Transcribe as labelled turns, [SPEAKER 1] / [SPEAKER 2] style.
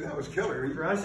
[SPEAKER 1] that was killer.
[SPEAKER 2] Right.